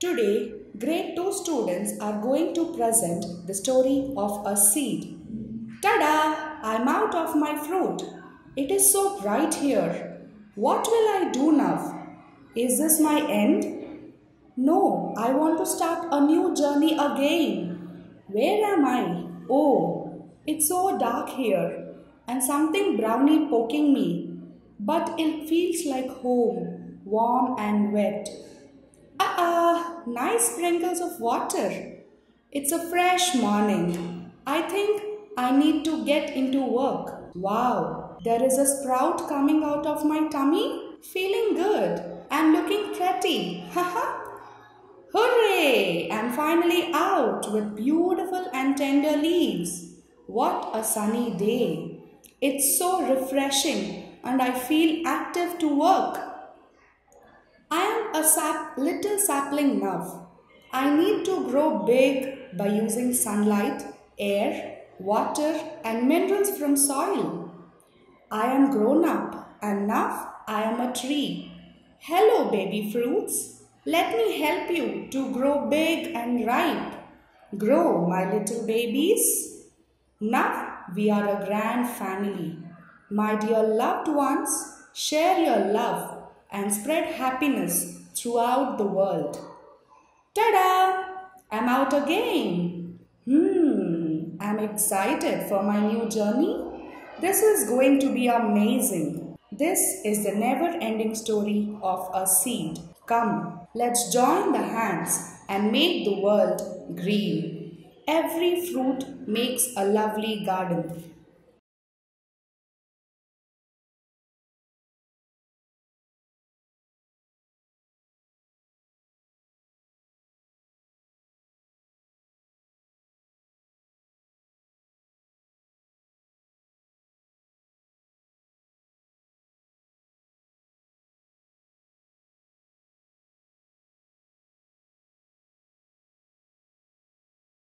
Today, grade 2 students are going to present the story of a seed. Tada! I'm out of my fruit. It is so bright here. What will I do now? Is this my end? No, I want to start a new journey again. Where am I? Oh, it's so dark here and something browny poking me. But it feels like home, warm and wet. Ah, ah, nice sprinkles of water. It's a fresh morning. I think I need to get into work. Wow, there is a sprout coming out of my tummy. Feeling good and looking pretty. Haha. Hooray! I'm finally out with beautiful and tender leaves. What a sunny day. It's so refreshing and I feel active to work. I am a sap, little sapling now. I need to grow big by using sunlight, air, water and minerals from soil. I am grown up and now I am a tree. Hello baby fruits. Let me help you to grow big and ripe. Grow my little babies. Now we are a grand family. My dear loved ones, share your love and spread happiness throughout the world. Ta-da! I'm out again. Hmm, I'm excited for my new journey. This is going to be amazing. This is the never-ending story of a seed. Come, let's join the hands and make the world green. Every fruit makes a lovely garden.